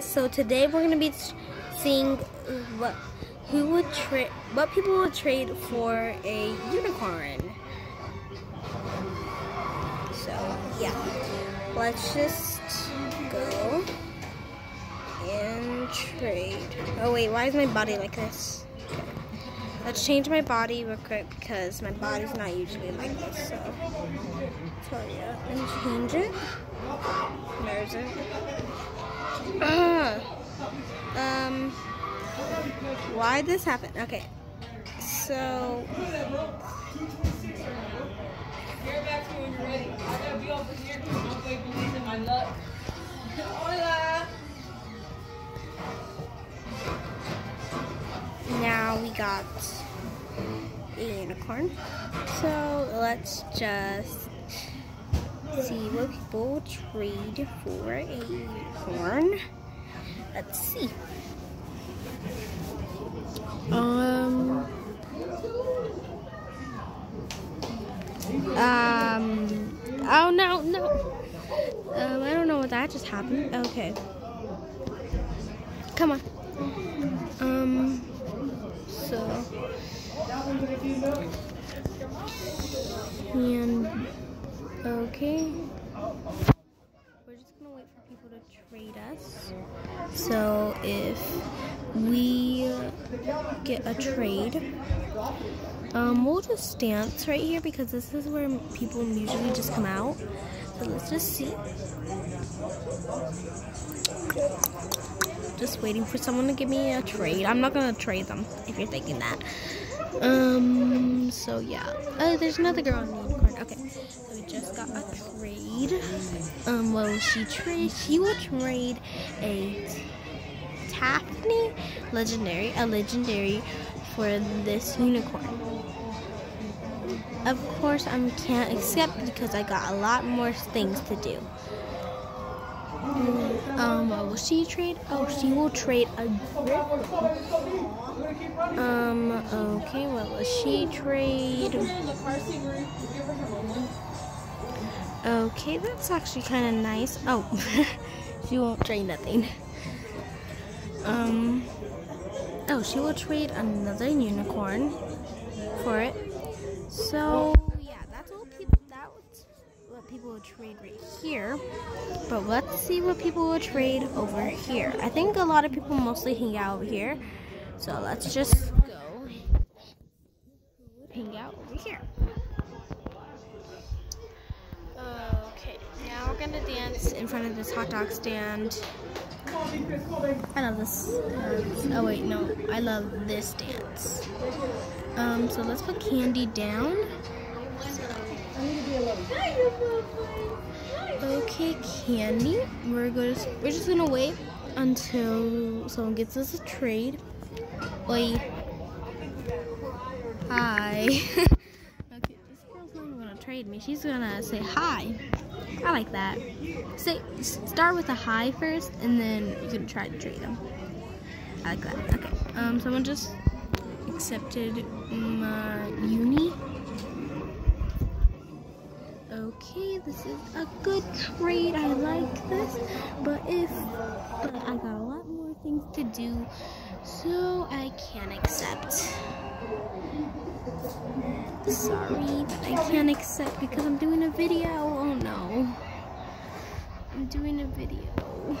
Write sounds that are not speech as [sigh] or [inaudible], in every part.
So today we're gonna be seeing what who would trade what people would trade for a unicorn. So yeah, let's just go and trade. Oh wait, why is my body like this? Okay. Let's change my body real quick because my body's not usually like this. So, so yeah, and change it. There's it. Uh, um, why this happen? Okay, so. Now we got a unicorn. So let's just see what people trade for a unicorn. Let's see. Um. Um. Oh no, no. Um, I don't know what that just happened. Okay. Come on. Um. So. And. Okay. We're just gonna wait for people to trade us. So if we get a trade, um, we'll just dance right here because this is where people usually just come out. So let's just see. Just waiting for someone to give me a trade. I'm not gonna trade them if you're thinking that. Um, so yeah. Oh, there's another girl Will she trade? She will trade a Taffy legendary, a legendary for this unicorn. Of course, I can't accept because I got a lot more things to do. Um, what will she trade? Oh, she will trade a Um, okay, what will she trade? Okay, that's actually kind of nice. Oh, [laughs] she won't trade nothing. Um, oh, she will trade another unicorn for it. So, yeah, that's what people, that's what people will trade right here. But let's see what people will trade over here. I think a lot of people mostly hang out over here. So let's just go hang out over here. Gonna dance in front of this hot dog stand. I love this dance. Oh wait, no, I love this dance. Um, so let's put Candy down. Okay, Candy. We're to, we're just gonna wait until someone gets us a trade. Oi. Hi. [laughs] okay, this girl's not gonna trade me. She's gonna say hi. I like that. Say, start with a high first, and then you can try to trade them. I like that. Okay. Um, someone just accepted my uni. Okay, this is a good trade. I like this, but if but I got a lot more things to do, so I can't accept. Sorry, but I can't accept because I'm doing a video. No. I'm doing a video.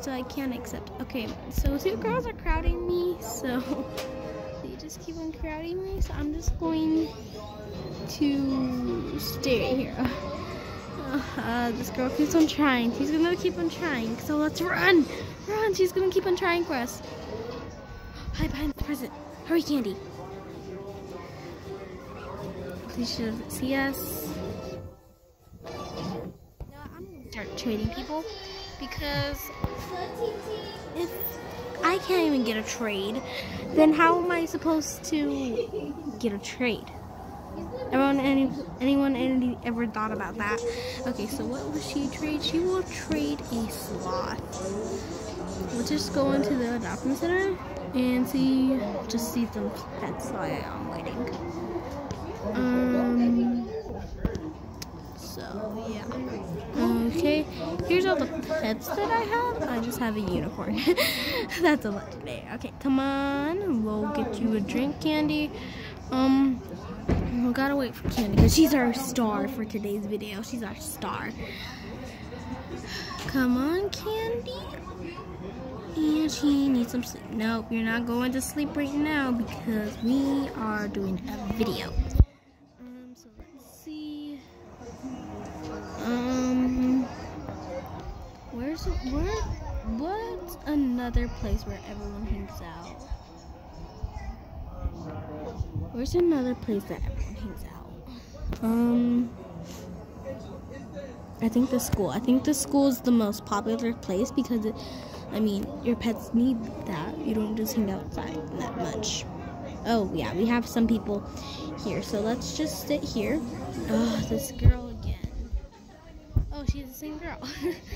So I can't accept. Okay, so two girls are crowding me, so [laughs] they just keep on crowding me. So I'm just going to stay here. Uh, this girl keeps on trying. She's gonna keep on trying. So let's run! Run! She's gonna keep on trying for us. Hide behind the present. Hurry, Candy. Please she doesn't see us. Trading people because if I can't even get a trade, then how am I supposed to get a trade? Everyone, any, anyone, any, ever thought about that? Okay, so what will she trade? She will trade a sloth. We'll just go into the adoption center and see, just see some pets I'm waiting. Um, so So, yeah. Okay, here's all the pets that I have. I just have a unicorn. [laughs] That's a legendary. Okay, come on. We'll get you a drink, Candy. Um, we gotta wait for Candy because she's our star for today's video. She's our star. Come on, Candy. And she needs some sleep. Nope, you're not going to sleep right now because we are doing a video. Where? What's another place where everyone hangs out? Where's another place that everyone hangs out? Um, I think the school. I think the school is the most popular place because it, I mean, your pets need that. You don't just hang outside that much. Oh, yeah, we have some people here. So let's just sit here. Oh, this girl same girl.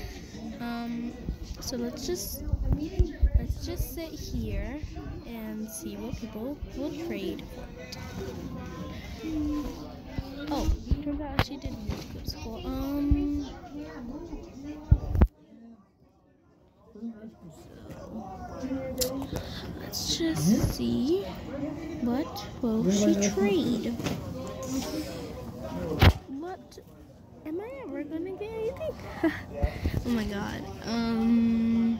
[laughs] um, so let's just let's just sit here and see what people will trade Oh, turns out she didn't go to school. Um. Let's just see what will she trade. What am I ever gonna get anything? [laughs] oh my god. Um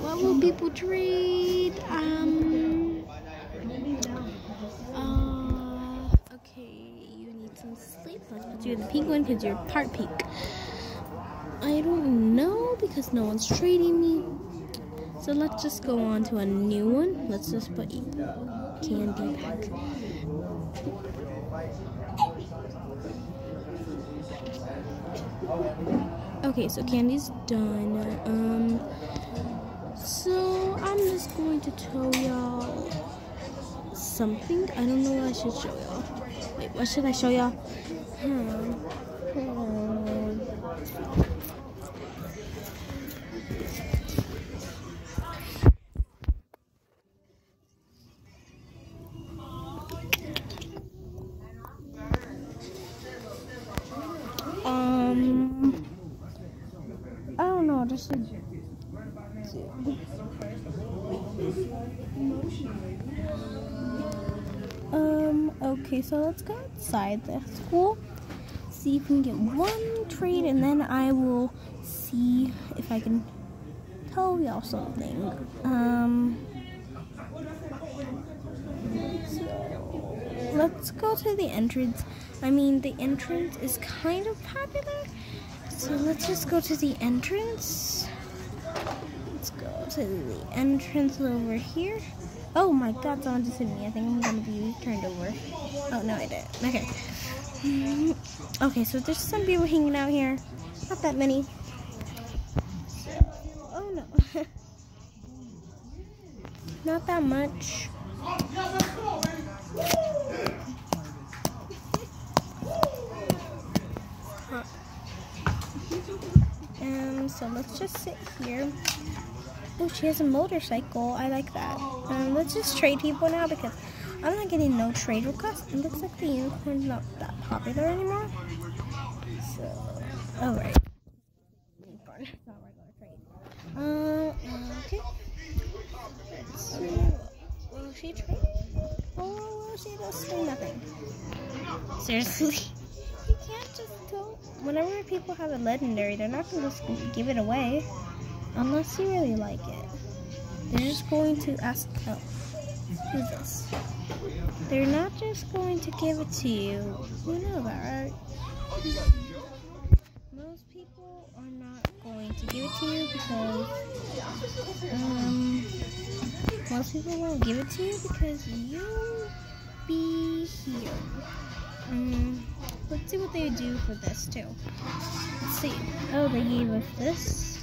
What will people trade? Um uh okay, you need some sleep. Let's put you in the pink one because you're part pink. I don't know because no one's trading me. So let's just go on to a new one. Let's just put candy back. Okay, so candy's done. Um, so I'm just going to tell y'all something. I don't know what I should show y'all. Wait, what should I show y'all? Hmm. Um. Okay, so let's go outside the school. See if we can get one trade, and then I will see if I can tell y'all something. Um. So let's go to the entrance. I mean, the entrance is kind of popular. So let's just go to the entrance. Let's go to the entrance over here. Oh my god, someone just hit me. I think I'm gonna be turned over. Oh, no, I didn't. Okay. Okay, so there's some people hanging out here. Not that many. oh no. [laughs] Not that much. Um, so let's just sit here. Oh, she has a motorcycle. I like that. Um, let's just trade people now because I'm not getting no trade requests. It looks like the unicorn's not that popular anymore. So, alright. Unicorn. not regular trade. Uh, okay. Let's see. Will she trade? Or will she just nothing? Seriously? [laughs] you can't just tell. Whenever people have a legendary, they're not going to just give it away. Unless you really like it. They're just going to ask, oh, who's this? They're not just going to give it to you. You know that, right? Most people are not going to give it to you because, um, most people won't give it to you because you be here. Um, let's see what they do for this too. Let's see. Oh, they gave us this.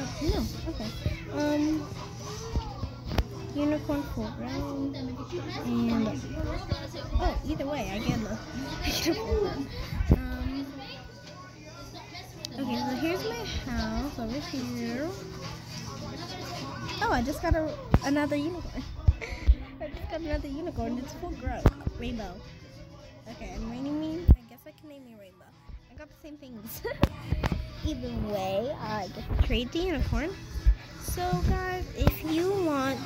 Oh, no. Okay. Um, unicorn full and oh, either way, I get round. [laughs] Um, okay, so here's my house over here. Oh, I just got a another unicorn. [laughs] I just got another unicorn. It's full grown. Rainbow. Okay, I'm naming me. I guess I can name me Rainbow. I got the same things. [laughs] Either way, I get trade the unicorn. So guys, if you want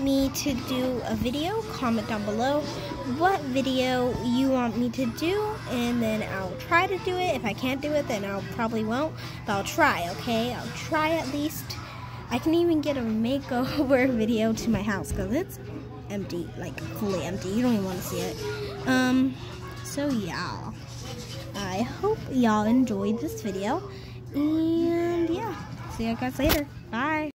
me to do a video, comment down below what video you want me to do, and then I'll try to do it. If I can't do it, then I'll probably won't, but I'll try, okay? I'll try at least. I can even get a makeover [laughs] video to my house because it's empty, like fully empty. You don't even want to see it. Um, so yeah. I hope y'all enjoyed this video. And yeah, see you guys later. Bye.